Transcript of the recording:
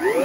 Woo!